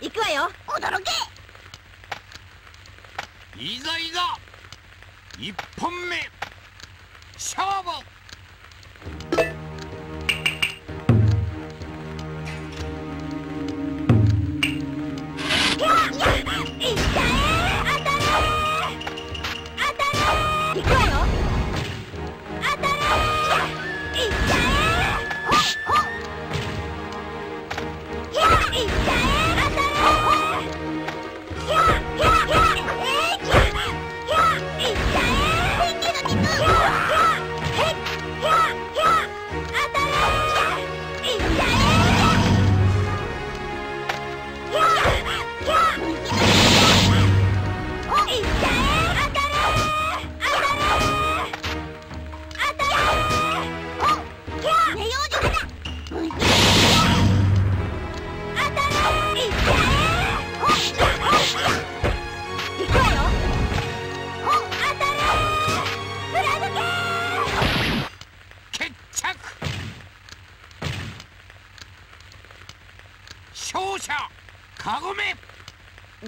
行くわよ。驚け。いざいざ。一本目。勝負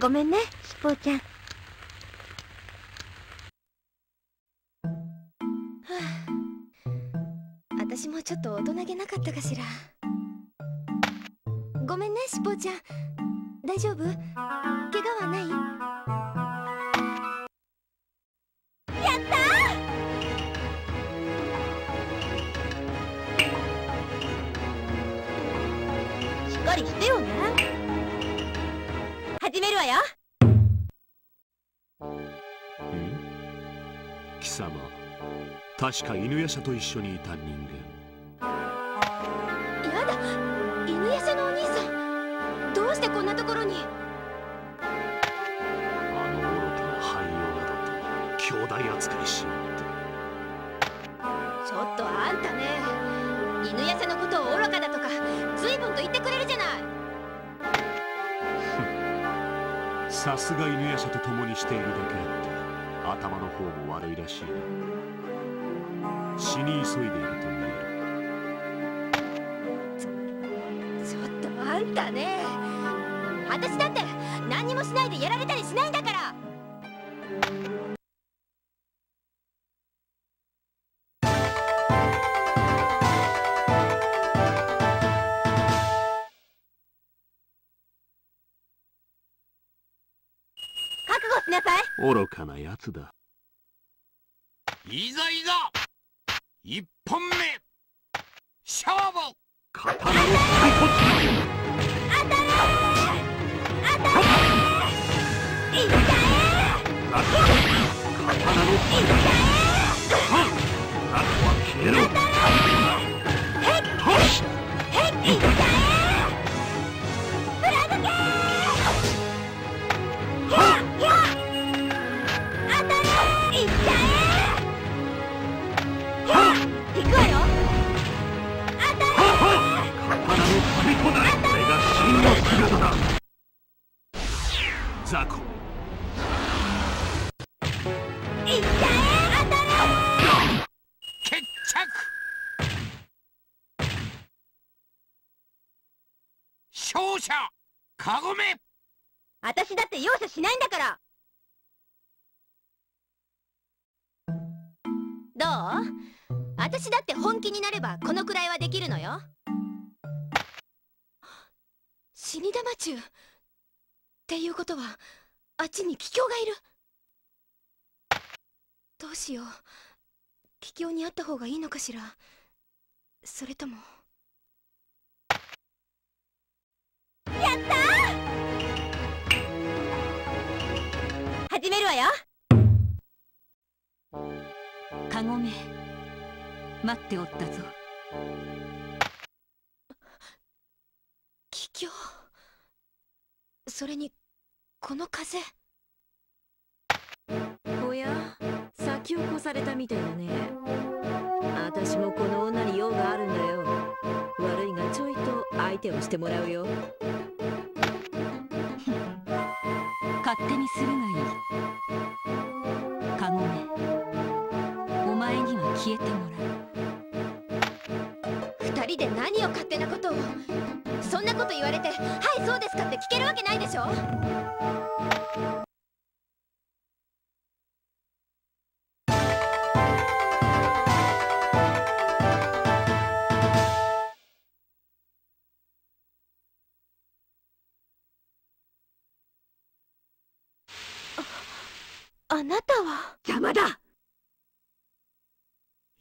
ごめんねしっぽちゃん。はあ。私もちょっと大人げなかったかしら。ごめんねしっぽちゃん。大丈夫？怪我はない？かりしてよね始めるわよ。貴様。確か犬夜叉と一緒にいた人間。やだ。犬夜叉のお兄さん。どうしてこんなところに？あの愚かな俳優などと。兄弟扱いしよってちょっとあんたね。犬夜叉のことを愚か分と言ってくれるじゃない。さすが犬夜叉と共にしているだけあって頭の方も悪いらしいな死に急いでいると見える。ちょっとあんたね。私だって何にもしないでやられたりしないんだから愚かなやつだ。いざいざ一本目勝負刀の太鼓当たれ当たれいっちゃえ刀の太鼓あとは消えろカゴメ。私だって容赦しないんだから。どう？私だって本気になればこのくらいはできるのよ。死に玉中っていうことはあっちに桔梗がいる。どうしよう。桔梗に会った方がいいのかしら。それともるわよ。カゴメ待っておったぞ。桔梗それにこの風。おや先を越されたみたいだね。私もこの女に用があるんだよ。悪いがちょいと相手をしてもらうよ。勝手にするがいい消えてもらう。二人で何を勝手なことを。そんんなこと言われて「はいそうですか」って聞けるわけないでしょ。あなたは？邪魔だ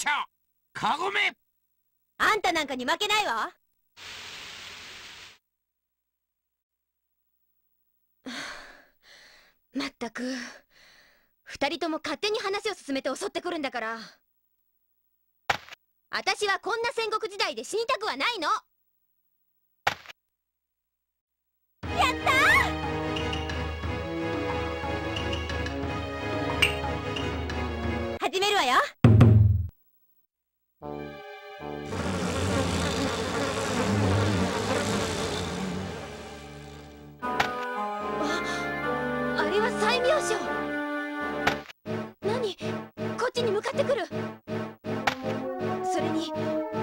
者カゴメ。あんたなんかに負けないわ。まったく二人とも勝手に話を進めて襲ってくるんだから。私はこんな戦国時代で死にたくはないの。やった始めるわよ。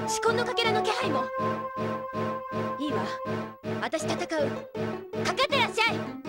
四魂のかけらの気配も。いいわ。私戦う。かかってらっしゃい。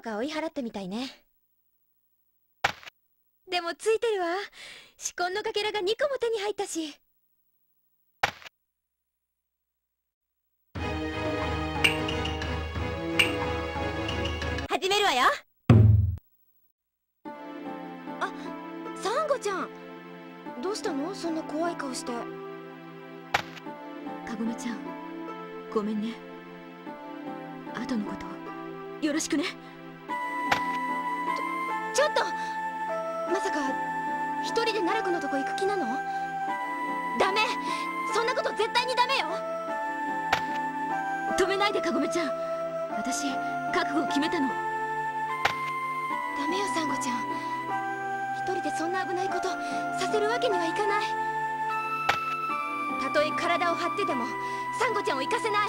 とか追い払ったみたいね。でもついてるわ。四魂のかけらが2個も手に入ったし。始めるわよ。あサンゴちゃん。どうしたの？そんな怖い顔して。かごめちゃんごめんね。後のことよろしくね。ちょっとまさか一人でナルクのとこ行く気なの？ダメ！そんなこと絶対にダメよ！止めないでかごめちゃん。私覚悟を決めたの。ダメよサンゴちゃん。一人でそんな危ないことさせるわけにはいかない。たとえ体を張ってでもサンゴちゃんを行かせない。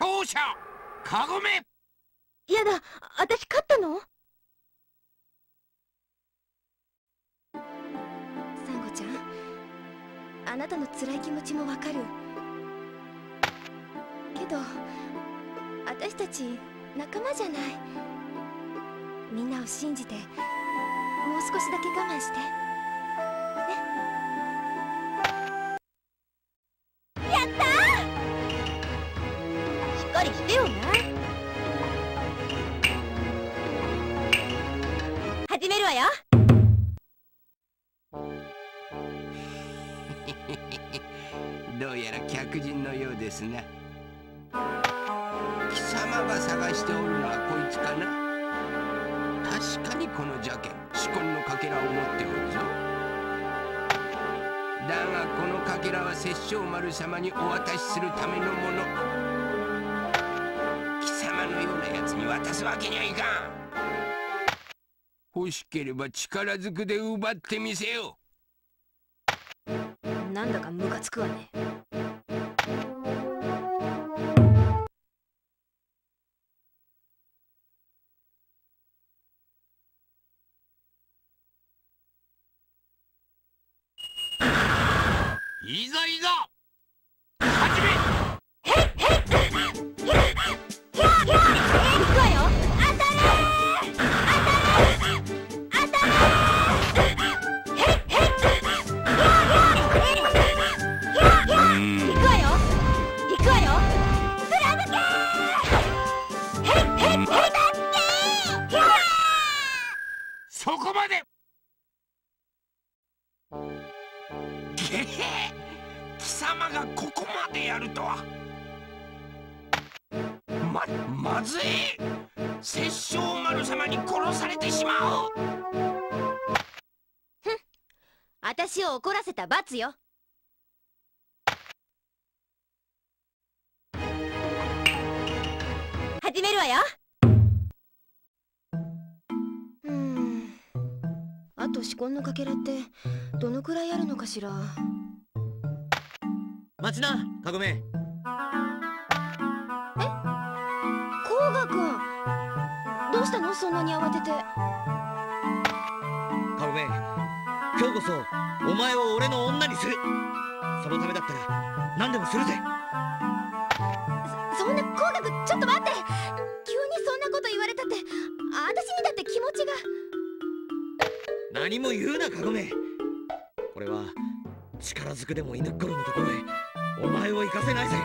勝者カゴメ。やだ私勝ったの？サンゴちゃんあなたの辛い気持ちもわかる。けど私たち仲間じゃない。みんなを信じてもう少しだけ我慢して。ですな貴様が探しておるのはこいつかな。確かにこの邪剣紫根のかけらを持っておるぞ。だがこのかけらは殺生丸様にお渡しするためのもの。貴様のようなやつに渡すわけにはいかん。欲しければ力ずくで奪ってみせよなんだかムカつくわね。いざいざ。始め私を怒らせた罰よ。始めるわよ。うん。あと紫根のかけらってどのくらいあるのかしら。待ちなカゴメ。甲賀くんどうしたの？そんなに慌てて。カゴメ。今日こそお前を俺の女にする。そのためだったら何でもするぜ。そんな甲賀くんちょっと待って。急にそんなこと言われたって私にだって気持ちが。何も言うなカゴメ。これは力ずくでも射抜く頃のところへお前を行かせないぜ